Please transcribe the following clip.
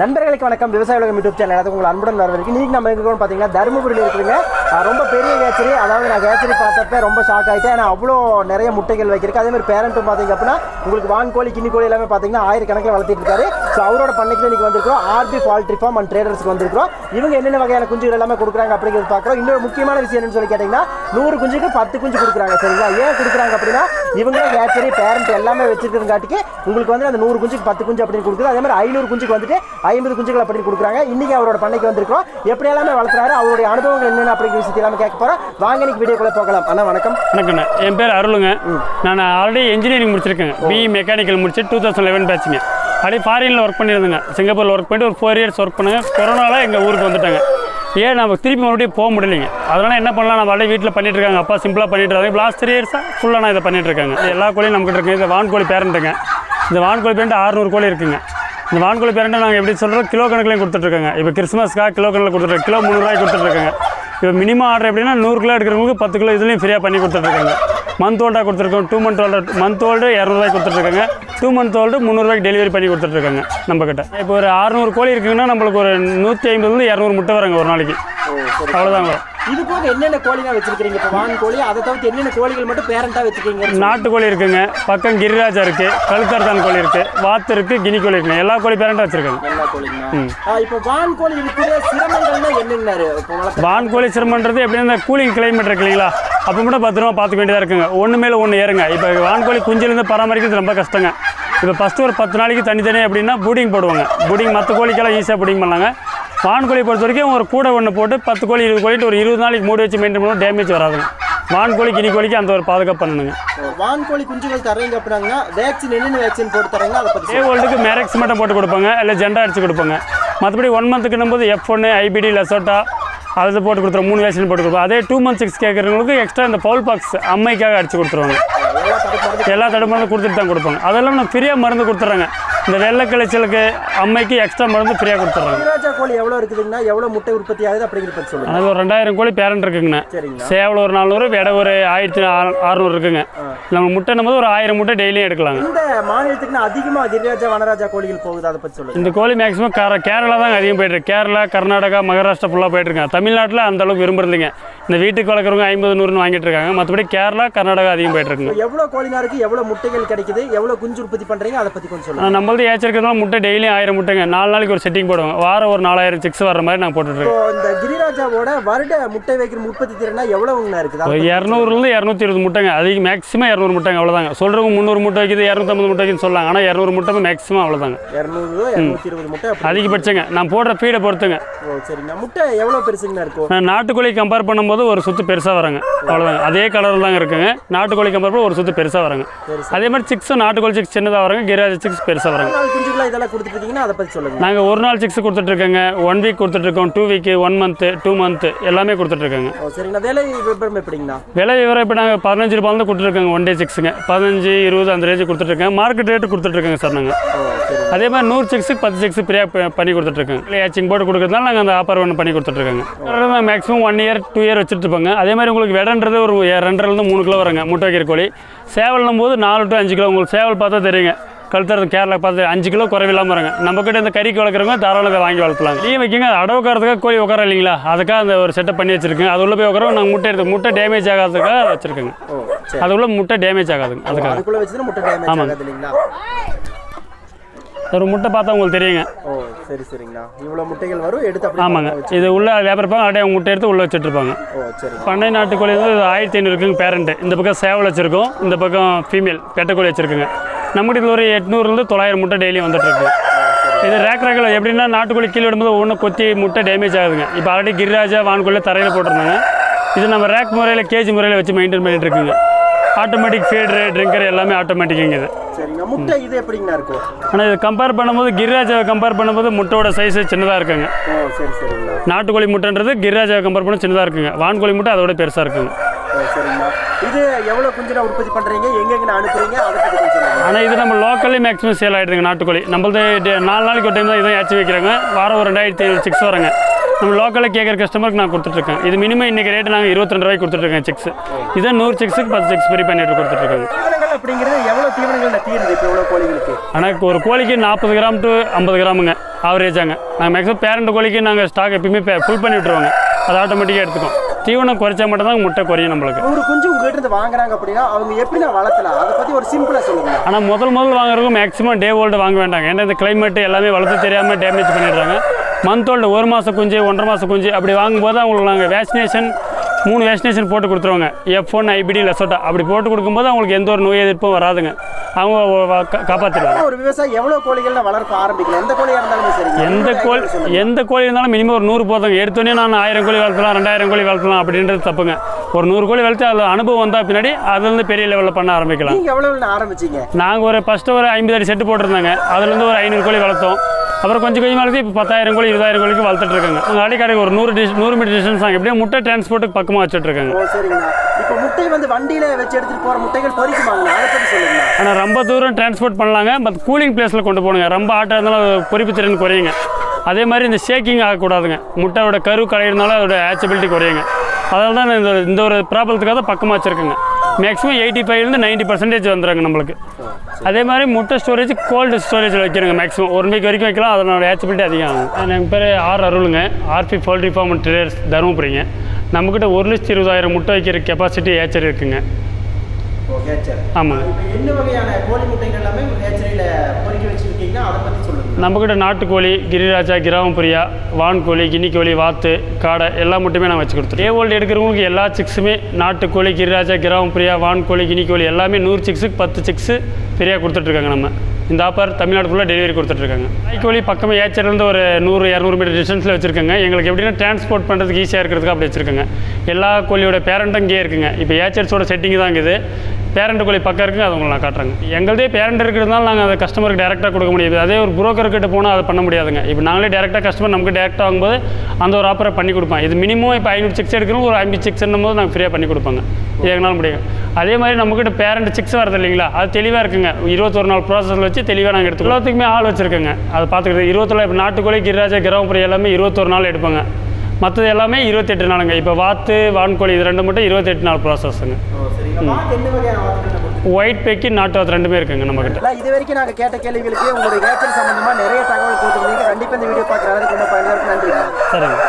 நண்பர்களுக்கு வணக்கம். விவசாய உலகம் யூடியூப் சேனல் எல்லாத்துக்கும் உங்கள் அன்புடன் வரவேற்கு இன்னைக்கு நம்ம எங்கே பார்த்தீங்கன்னா தருமபுரியில் இருக்குதுங்க. ரொம்ப பெரிய கேச்சரி. அதாவது நான் கேச்சரி பார்த்தப்ப ரொம்ப ஷாக் ஆகிட்டேன் ஏன்னா அவ்வளோ நிறைய முட்டைகள் வைக்கிறதுக்கு. அதே மாதிரி பேரண்ட்டும் பார்த்தீங்க அப்படின்னா உங்களுக்கு வான்கோழி கிண்ணி கோழி எல்லாமே பார்த்தீங்கன்னா ஆயிரக்கணக்கில் வளர்த்திட்டு இருக்காரு. ஸோ அவரோட பண்ணைக்கு இன்னைக்கு வந்திருக்கிறோம். R P poultry farm and ட்ரேடர்ஸ்க்கு வந்திருக்கிறோம். இவங்க என்னென்ன வகையான குஞ்சுகள் எல்லாமே கொடுக்குறாங்க அப்படிங்கிறது பார்க்குறோம். இன்னொரு முக்கியமான விஷயம் என்னன்னு சொல்லி கேட்டிங்கன்னா நூறு குஞ்சுக்கு பத்து குஞ்சு கொடுக்குறாங்க சரிங்களா? ஏன் கொடுக்குறாங்க அப்படின்னா இவங்க கேச்சரி பேரண்ட் எல்லாமே வச்சிருக்கிறங்காட்டிக்கு உங்களுக்கு வந்து அந்த நூறு குஞ்சுக்கு பத்து குஞ்சு அப்படின்னு கொடுக்குது. அதே மாதிரி ஐநூறு குஞ்சுக்கு வந்துட்டு ஐம்பது குஞ்சுகள் அப்படின்னு கொடுக்குறாங்க. இன்னைக்கு அவரோட பண்ணைக்கு வந்திருக்கோம் எப்படி எல்லாமே வளர்த்துறாரு அவருடைய அனுபவங்கள் என்னென்ன அப்படிங்கிற விஷயத்தை எல்லாமே கேட்க போறோம். வாங்க இன்னைக்கு வீடியோக்குள்ள போகலாம். அண்ணா வணக்கம். வணக்கண்ணே என் பேர் அருளுங்க. நான் ஆல்ரெடி இன்ஜினியரிங் முடிச்சிருக்கேங்க. பிஇ மெக்கானிக்கல் முடிச்சு டூ தௌசண்ட் லெவன் பேட்சுங்க அப்படியே ஃபாரினில் ஒர்க் பண்ணியிருந்தேங்க. சிங்கப்பூரில் ஒர்க் பண்ணிட்டு ஒரு ஃபோர் இயர்ஸ் ஒர்க் பண்ணுங்க. கொரோனாவில் எங்கள் ஊருக்கு வந்துட்டாங்க. ஏன் நம்ம திருப்பி மறுபடியும் போக முடியலைங்க? அதனால் என்ன பண்ணலாம்? நம்ம அப்படியே வீட்டில் பண்ணிட்டு இருக்காங்க அப்பா சிம்பிளாக பண்ணிட்டு இருக்காங்க லாஸ்ட் த்ரீ இயர்ஸாக ஃபுல்லாக நான் இதை பண்ணிட்டு இருக்காங்க எல்லா கோழியும் நம்மகிட்ட இருக்குங்க. இது வான்கோழி பேரண்ட்டுங்க இந்த வான்கோழி பேரண்ட் ஆறுநூறு கோழி இருக்குங்க. இந்த வான்கோழி பேரண்ட்டை நாங்கள் எப்படி சொல்கிறோம் கிலோ கணக்குலையும் கொடுத்துட்ருக்காங்க. இப்போ கிறிஸ்மஸ்க்காக கிலோ கணக்கில் கொடுத்துருக்காங்க கிலோ முந்நூறுவாய்க்கு கொடுத்துட்ருக்காங்க. இப்போ மினிமம் ஆர்டர் எப்படின்னா நூறு கிலோ எடுக்கிறவங்களுக்கு பத்து கிலோ இதுலேயும் ஃப்ரீயாக பண்ணி கொடுத்துட்ருக்காங்க. மந்த் ஓல்டாக கொடுத்துருக்கோம். Two month old month old இரநூறுவாய்க்கு கொடுத்துட்ருக்காங்க டூ மந்த் ஓல்டு முந்நூறுவாய்க்கு டெலிவரி பண்ணி கொடுத்துட்ருக்காங்க நம்ம இப்போ ஒரு அறுநூறு கோழி இருக்குங்கன்னா நம்மளுக்கு ஒரு நூற்றி ஐம்பதுலேருந்து இரநூறு முட்டை வராங்க ஒரு நாளைக்கு. அவ்வளோதான் வரும் இது போக என்னென்ன கோழிலாம் வச்சிருக்கீங்க இப்போ வான் கோழி அதை தவிர்த்து என்னென்ன கோழிகள் மட்டும் பேரண்டா வச்சிருக்கீங்க நாட்டுக்கோழி இருக்குங்க. பக்கம் கிரிராஜா இருக்குது கழுத்தர்தான் கோழி இருக்குது வாத்து இருக்குது கினி கோழி இருக்குங்க. எல்லா கோழி பேரண்ட்டாக வச்சுருக்காங்க. எல்லா கோழிங்களா? இப்போ வான் கோழி இருக்கிற சிரமங்கள்னா என்னென்ன வளர்க்க வான்கோழி சிரமன்றது எப்படின்னா இந்த கூலிங் கிளைமேட் இருக்கு இல்லைங்களா? அப்போ மட்டும் பத்திரமா பார்த்துக்க வேண்டியதாக இருக்குங்க. ஒன்று மேலே ஒன்று ஏறுங்க. இப்போ வான்கோழி குஞ்சிலேருந்து பராமரிக்கிறது ரொம்ப கஷ்டங்க. இப்போ ஃபஸ்ட்டு ஒரு பத்து நாளைக்கு தனித்தனி அப்படின்னா பூடிங் போடுவாங்க. பூடிங் மற்ற கோழிக்கெல்லாம் ஈஸியாக பூடிங் பண்ணாங்க. வான்கோழி பொறுத்த வரைக்கும் ஒரு கூடை ஒன்று போட்டு பத்து கோழி இருபது கோழிட்டு ஒரு இருபது நாளைக்கு மூடி வச்சு மெயின்டைன் பண்ணணும் டேமேஜ் வராதுங்க வான்கோழி கினி கோழிக்கு அந்த ஒரு பாதுகாப்பு பண்ணணுங்க. வான் கோழி குஞ்சுகள் தர்றீங்க அப்படின்னா வேக்சின் என்னென்ன வேக்சின் போட்டு தரீங்க அதை வேர்ல்டுக்கு மேரக்ஸ் மட்டும் போட்டு கொடுப்பாங்க. இல்லை ஜெண்டா அடிச்சு கொடுப்பாங்க. மற்றபடி ஒன் மந்த்துக்குன்னும் போது எஃப் ஒன்று ஐபிடி லெசோட்டா அதை போட்டு கொடுத்துருவோம். மூணு வேக்சின் போட்டு கொடுப்போம். அதே டூ மந்த் சிக்ஸ் கேட்குறவங்களுக்கு எக்ஸ்ட்ரா இந்த பவுல் பாக்ஸ் அம்மைக்காக அடிச்சு கொடுத்துருவாங்க. எல்லா தடுப்பு மருந்து கொடுத்துட்டு தான் கொடுப்பாங்க. அதெல்லாம் நம்ம ஃப்ரீயாக மருந்து கொடுத்துட்றாங்க. இந்த வெள்ளை கிளைச்சலுக்கு அம்மைக்கு எக்ஸ்ட்ரா மருந்து ஃப்ரீயாக கொடுத்துட்றாங்க. ராஜா கோழி எவ்வளோ இருக்குதுங்கன்னா எவ்வளோ முட்டை உற்பத்தி ஆகுது அப்படிங்கிற பத்தி சொல்லுங்க. அது ஒரு ரெண்டாயிரம் கோழி பேரண்ட் இருக்குங்கண்ணா. சரிங்களா சேவல் ஒரு நானூறு விடை ஒரு ஆயிரத்தி அறநூறு இருக்குங்க. நம்ம முட்டைன்னும் போது ஒரு ஆயிரம் முட்டை டெய்லியும் எடுக்கலாங்க. இந்த மாநிலத்துக்கு அதிகமாக கிரிராஜா வனராஜா கோழிகள் போகுது? அதை பத்தி சொல்லுங்க. இந்த கோழி மேக்ஸிமம் கேர கேரளா தான் அதிகம் போயிட்டு கேரளா கர்நாடகா மகாராஷ்டிரா ஃபுல்லாக போயிட்டு இருக்காங்க. தமிழ்நாட்டில் அந்த அளவுக்கு விரும்புறதில்லைங்க இந்த வீட்டுக்கு வளர்க்குறவங்க ஐம்பது நூறுன்னு வாங்கிட்டு இருக்காங்க. மற்றபடி கேரளா கர்நாடகா அதிகம் போயிட்டு இருக்குங்க. எவ்வளோ கோழினாருக்கு எவ்வளோ முட்டைகள் கிடைக்குது? எவ்வளோ குஞ்சு உற்பத்தி பண்றீங்க? அதை பத்தி கொஞ்சம் சொல்லுங்க. ஆனா, நம்மளது ஏச்சிருக்கிறதுனால முட்டை டெய்லியும் ஆயிரம் முட்டைங்க. நாலு நாளைக்கு ஒரு செட்டிங் போடுவோம் வாரம் ஒரு நாலாயிரம் சிக்ஸ் வர மாதிரி நான் போட்டுட்ருக்கேன் இப்போ இந்த கிரிராஜாவோட வருட முட்டை வைக்கிற உற்பத்தி திறனா எவ்வளவுங்கண்ணா இருக்குது? இரநூறுலேருந்து இரநூத்தி இருபது முட்டைங்க. அதிகம் மேக்ஸிமம் இரநூறு முட்டைங்க. அவ்வளோதாங்க சொல்கிறவங்க முந்நூறு முட்டை வைக்குது இரநூத்தம்பது முட்டை வைக்குதுன்னு சொல்லலாம் ஆனால் இரநூறு முட்டை மேக்ஸிமம் அவ்வளோதாங்க இரநூறு இரநூத்தி இருபது முட்டை அதிகபட்சங்க நான் போடுற ஃபீடை பொறுத்துங்க. ஓ சரிங்கண்ணா. முட்டை எவ்வளோ பெருசுங்கண்ணா இருக்கும்? நான் நாட்டுக்கோழி கம்பேர் பண்ணும்போது ஒரு சுத்து பெருசாக வராங்க. அவ்வளோதாங்க அதே கலரில் தாங்க இருக்குங்க. நாட்டுக்கோழி கம்பேர் ஒரு சுத்து பெருசாக வராங்க. அதே மாதிரி சிக்ஸும் நாட்டுக்கோழி சிக்ஸ் சின்னதாக வராங்க. கிராஜ் சிக்ஸ் பெருசாக வராங்க. நாள் குஞ்சுகளா இதெல்லாம் கொடுத்துட்டு இருக்கீங்கன்னா அதை பத்தி சொல்லுங்க. நாங்கள் ஒரு நாள் சிக்ஸ் கொடுத்துட்ருக்கோங்க. ஒன் வீக் கொடுத்துட்ருக்கோம். Two week one month two month எல்லாமே கொடுத்துட்ருக்கோங்க. ஓ சரிங்கண்ணா. விலை விபரம் எப்படிங்கண்ணா? விலை விவரம் இப்போ நாங்கள் பதினஞ்சு ரூபாயிலிருந்து கொடுத்துருக்கோங்க ஒன் டே சிக்ஸுங்க பதினஞ்சு இருபது அந்த ரேஞ்சு கொடுத்துட்ருக்கேன் மார்க்கெட் ரேட்டு கொடுத்துட்ருக்கோங்க சார் நாங்கள் அதே மாதிரி நூறு சிக்ஸுக்கு பத்து சிக்ஸ் ஃப்ரீயாக பண்ணி கொடுத்துட்ருக்கோங்க. ஏச்சிங் போட்டு கொடுக்குறதுனால நாங்கள் அந்த ஆஃபர் ஒன்று பண்ணி கொடுத்துட்ருக்கோங்க. Maximum one year two year வச்சுட்டு இருப்பாங்க அதே மாதிரி உங்களுக்கு விடன்றது ஒரு ரெண்டரைலேருந்து மூணு கிலோ வருங்க. முட்டை வைக்கிற கோழி. சேவல்னும் போது நாலு டு அஞ்சு கிலோ. உங்களுக்கு சேவல் பார்த்தா தெரியுங்க. கழுத்துறது கேரளா பார்த்து அஞ்சு கிலோ குறைவில்லாமல் வருங்க. நம்ம கிட்ட இந்த கறிக்கு வளர்க்குறவங்க தாராளத்தை வாங்கி வளர்த்தலாம் நீ வைக்கிங்க அடவு உட்காரத்துக்காக கோழி உட்கார இல்லைங்களா? அதுக்காக அந்த ஒரு செட்டப் பண்ணி வச்சிருக்கேன். அது உள்ள போய் உட்கார நாங்கள் முட்டை எடுத்து முட்டை டேமேஜ் ஆகாததுக்காக வச்சிருக்கேங்க. அது உள்ள முட்டை டேமேஜ் ஆகாதுங்க அதுக்காக. ஆமாங்க. ஒரு முட்டை பார்த்தா உங்களுக்கு தெரியுங்க. ஓ சரி சரிங்கண்ணா இவ்வளோ முட்டைகள் வரும் எடுத்து ஆமாங்க. இது உள்ள வியாபாரப்பாங்க அப்படியே அவங்க முட்டை எடுத்து உள்ளே வச்சுட்ருப்பாங்க. ஓ சரி. பண்ணை நாட்டுக்கோழி வந்து ஆயிரத்தி ஐநூறு இருக்குங்க பேரண்ட்டு இந்த பக்கம் சேவல் வச்சுருக்கோம் இந்த பக்கம் ஃபீமேல் பெட்டைக்கோழி வச்சுருக்குங்க. நம்மகிட்ட இதுல ஒரு எட்நூறுலேருந்து தொள்ளாயிரம் முட்டை டெய்லி வந்துட்டுருக்கு. இது ரேக் ரேக்கில் எப்படின்னா நாட்டுக்கோழி கீழே விடும்போது ஒன்று கொத்தி முட்டை டேமேஜ் ஆகுதுங்க. இப்போ ஆல்ரெடி கிரிராஜா வான்கோழி தரையில் போட்டிருந்தாங்க. இது நம்ம ரேக் முறையில் கேஜி முறையில் வச்சு மெயின்டைன் பண்ணிட்டு இருக்குங்க. ஆட்டோமேட்டிக் ஃபீடரு ட்ரிங்கர் எல்லாமே ஆட்டோமேட்டிக்குங்க இது. சரிங்க. முட்டை இது எப்படிங்கண்ணா இருக்கும்? ஆனால் இது கம்பேர் பண்ணும்போது கிரிராஜாவை கம்பேர் பண்ணும்போது முட்டையோட சைஸ் சின்னதாக இருக்குங்க. சரி நாட்டுக்கோழி முட்டைன்றது கிரிராஜாவை கம்பேர் பண்ண சின்னதாக இருக்குங்க. வான்கோழி முட்டை அதோட பெருசாக இருக்குங்க. சரிங்கண்ணா. இது எவ்வளோ குஞ்சுனா உற்பத்தி பண்ணுறீங்க எங்கெங்கண்ணா அனுப்புறீங்க? ஆனால் இது நம்ம லோக்கல்லே மேக்ஸிமம் சேல் ஆகிடுதுங்க நாட்டுக்கோழி. நம்மளது நாலு நாளைக்கு ஒரு டைம் தான் இதான் ஏற்றி வைக்கிறாங்க. வாரம் ஒரு ரெண்டாயிரத்தி ஐநூறு சிக்ஸ் வரங்க. நம்ம லோக்கலில் கேட்குற கஸ்டமருக்கு நான் கொடுத்துட்ருக்கேன். இது மினிமம் இன்றைக்கி ரேட்டு நாங்கள் இருபத்தி ரெண்டு ரூபாய்க்கு கொடுத்துட்ருக்கேன் சிக்ஸ் இதை நூறு சிக்ஸுக்கு பத்து சிக்ஸ் ஃப்ரீ பண்ணிட்டு கொடுத்துட்ருக்காங்க. அப்படிங்கிறது எவ்வளவு தீவனங்கள்ல தீருது? இப்போ இவ்வளவு கோழிகளுக்கு? ஆனால் ஒரு கோழிக்கு நாற்பது கிராம் டு ஐம்பது கிராமுங்க ஆவரேஜாங்க நாங்கள் மேக்ஸிமம் பேரண்ட் கோழிக்கு நாங்கள் ஸ்டாக் எப்பயுமே ஃபுல் பண்ணி விட்ருவோங்க அது ஆட்டோமேட்டிக்காக எடுத்துக்கும் தீவனம் குறைச்சா மட்டும்தான் முட்டை குறையும் நம்மளுக்கு. நூறு குஞ்சு உங்ககிட்ட இருந்து வாங்குறாங்க அப்படின்னா அவங்க எப்படி நான் வளர்த்தலாம்? அதை பத்தி ஒரு சிம்பிளா சொல்லுங்க. ஆனால் முதல் முதல் வாங்குறவங்க மேக்ஸிமம் டே ஓல்டு வாங்க வேண்டாங்க. ஏன்னா இந்த climate எல்லாமே வளர்த்து தெரியாமல் டேமேஜ் பண்ணிடுறாங்க. மந்த் ஓல்டு ஒரு மாதம் குஞ்சு ஒன்றரை மாதம் குஞ்சு அப்படி வாங்கும்போது அவங்களுக்கு நாங்கள் வேக்சினேஷன் மூணு வேக்சினேஷன் போட்டு கொடுத்துருவாங்க. எஃப் ஒன் ஐபிடி லெசோட்டா அப்படி போட்டு கொடுக்கும்போது அவங்களுக்கு எந்த ஒரு நோய் எதிர்ப்பும் வராதுங்க. அவங்க வ- கா- காப்பாத்திடுவாங்க. ஒரு விவசாயி எவ்வளவு கோழிகள் வளர்க்க ஆரம்பிக்கலாம் எந்த கோழியா இருந்தாலும் சரி. எந்த கோழி எந்த கோழி இருந்தாலும் மினிமம் ஒரு நூறு போதுங்க எடுத்தோடனே நான் ஆயிரம் கோழி வளர்த்தலாம் ரெண்டாயிரம் கோழி வளர்த்தலாம் அப்படின்றது தப்புங்க. ஒரு நூறு கோழி வளர்த்து அதில் அனுபவம் வந்தால் பின்னாடி அதுலேருந்து பெரிய லெவலில் பண்ண ஆரம்பிக்கலாம். நீங்க எவ்வளவு ஆரம்பிச்சீங்க? நாங்கள் ஒரு ஃபஸ்ட்டு ஒரு ஐம்பது அடி செட்டு போட்டிருந்தாங்க. அதுலேருந்து ஒரு ஐநூறு கோழி வளர்த்தோம். அப்புறம் கொஞ்சம் கொஞ்சமாக வளர்த்து இப்போ பத்தாயிரம் கோழி இருபதாயிரம் கோழிக்கு வளர்த்துட்டு இருக்காங்க. நாங்கள் அடிக்கடி ஒரு நூறு டிஸ் நூறு மீட்டர் டிஸ்டன்ஸ் நாங்கள் எப்படியும் முட்டை டிரான்ஸ்போர்ட்டுக்கு பக்கமாக வச்சுட்டு இருக்காங்க. இப்போ முட்டை வந்து வண்டியில வச்சு எடுத்துட்டு போற முட்டைகள் அதை சொல்லுங்க ஆனால் ரொம்ப தூரம் டிரான்ஸ்போர்ட் பண்ணலாங்க. பட் கூலிங் பிளேஸில் கொண்டு போகணுங்க. ரொம்ப ஆட்டாக இருந்தாலும் பொறிப்பு திறன் குறையுங்க. அதே மாதிரி இந்த ஷேக்கிங் ஆகக்கூடாதுங்க. முட்டையோட கரு கலையிறதுனால அதோட ஆச்சபிலிட்டி குறையுங்க. அதனால தான் இந்த இந்த ஒரு ப்ராப்ளத்துக்காக பக்கமாக வச்சுருக்கேங்க. மேக்ஸிமம் எயிட்டி ஃபைவ்லேருந்து நைன்ட்டி பர்சன்டேஜ் வந்துடுங்க நம்மளுக்கு. அதே மாதிரி முட்டை ஸ்டோரேஜ் கோல்டு ஸ்டோரேஜில் வைக்கிறோங்க மேக்ஸிமம் ஒரு மணிக்கு வரைக்கும் வைக்கலாம் அதனோட ஏச்சபிலிட்டி அதிகம். ஆகும் என் பேர் R அருளுங்க. R P poultry farm and traders தருமபுரிங்க. நம்மக்கிட்ட ஒரு லட்சத்தி இருபதாயிரம் முட்டை வைக்கிற கெப்பாசிட்டி ஏச்சர் இருக்குங்க. ஆமாங்க இப்போ என்ன வகையான கோழி முட்டைகள் எல்லாமே நேச்சரியில் பொறிக்க வச்சிருக்கீங்கன்னா அதை பத்தி சொல்லுங்க. நம்மக்கிட்ட நாட்டுக்கோழி கிரிராஜா கிராமப்புரியா வான்கோழி கினிக்கோழி வாத்து காடை எல்லா முட்டையுமே நான் வச்சு கொடுத்துருவோம் ஏ ஓல்டு எடுக்கிறவங்களுக்கு எல்லா சிக்ஸுமே நாட்டுக்கோழி கிரிராஜா கிராமப்புரியா வான்கோழி கினிக்கோழி எல்லாமே நூறு சிக்ஸுக்கு பத்து சிக்ஸு ஃப்ரீயாக கொடுத்துட்ருக்காங்க நம்ம. இந்த ஆஃபர் தமிழ்நாடு ஃபுல்லாக டெலிவரி கொடுத்துட்ருக்காங்க. நாய்க்கோழி பக்கமாக ஏச்சர்லேருந்து ஒரு நூறு இரநூறு மீட்டர் டிஸ்டன்ஸில் வச்சுருக்காங்க. எங்களுக்கு எப்படின்னா டிரான்ஸ்போர்ட் பண்ணுறதுக்கு ஈஸியாக இருக்கிறதுக்கு அப்படி வச்சுருக்காங்க. எல்லா கோழியோட பேரண்ட்டும் இங்கேயே இருக்குங்க. இப்போ ஏச்சர்ஸோட செட்டிங் தான் இருக்குது பேரண்ட் கோழி பக்கம் இருக்குது அது உங்களுக்கு நான் காட்டுறேங்க. எங்களதே பேரண்ட் இருக்கிறதுனால நாங்கள் அதை கஸ்டமருக்கு டேரெக்டாக கொடுக்க முடியாது. அதே ஒரு புரோக்கர்கிட்ட போனால் அதை பண்ண முடியாதுங்க. இப்போ நாங்களே டேரெக்டாக கஸ்டமர் நமக்கு டேரெக்டாக ஆகும்போது அந்த ஒரு ஆப்பரை பண்ணி கொடுப்போம் இது மினிமம் இப்போ ஐநூறு சிக்ஸ் எடுக்கணும் ஒரு ஐம்பது செக்ஸ்ன்னும் போது நாங்கள் ஃப்ரீயாக பண்ணி கொடுப்பாங்க. இது எங்களால் முடியும் அதே மாதிரி நம்மக்கிட்ட பேரண்ட் சிக்ஸ் வரது இல்லைங்களா? அது தெளிவாக இருக்குங்க. இருபத்தொரு நாள் ப்ராசஸில் வச்சு தெளிவாக நாங்கள் எடுத்துக்கலாம் எல்லாத்துக்குமே ஆள் வச்சுருக்கோங்க. அதை பார்த்துக்கிறது இருபத்தொரு இப்போ நாட்டுக்கோழி கிரிராஜா கிராமப்புறம் எல்லாமே இருபத்தொரு நாள் எடுப்பாங்க. மற்றது எல்லாமே இருபத்தெட்டு நாளுங்க. இப்போ வாத்து வான்கோழி இது ரெண்டு மட்டும் இருபத்தெட்டு நாள் ப்ராசஸ்ஸுங்க ஒயிட் பெக்கி நாட்டு வாத்து ரெண்டுமே இருக்குங்க நம்மக்கிட்ட இது வரைக்கும் நாங்கள் கேட்ட கேள்விகளுக்கு உங்களுடைய நேச்சர் சம்பந்தமா நிறைய தகவல் கொடுத்துருந்தீங்க. கண்டிப்பாக இந்த வீடியோ பார்க்குற அளவுக்கு ரொம்ப பயனுள்ள நன்றி சரிங்க.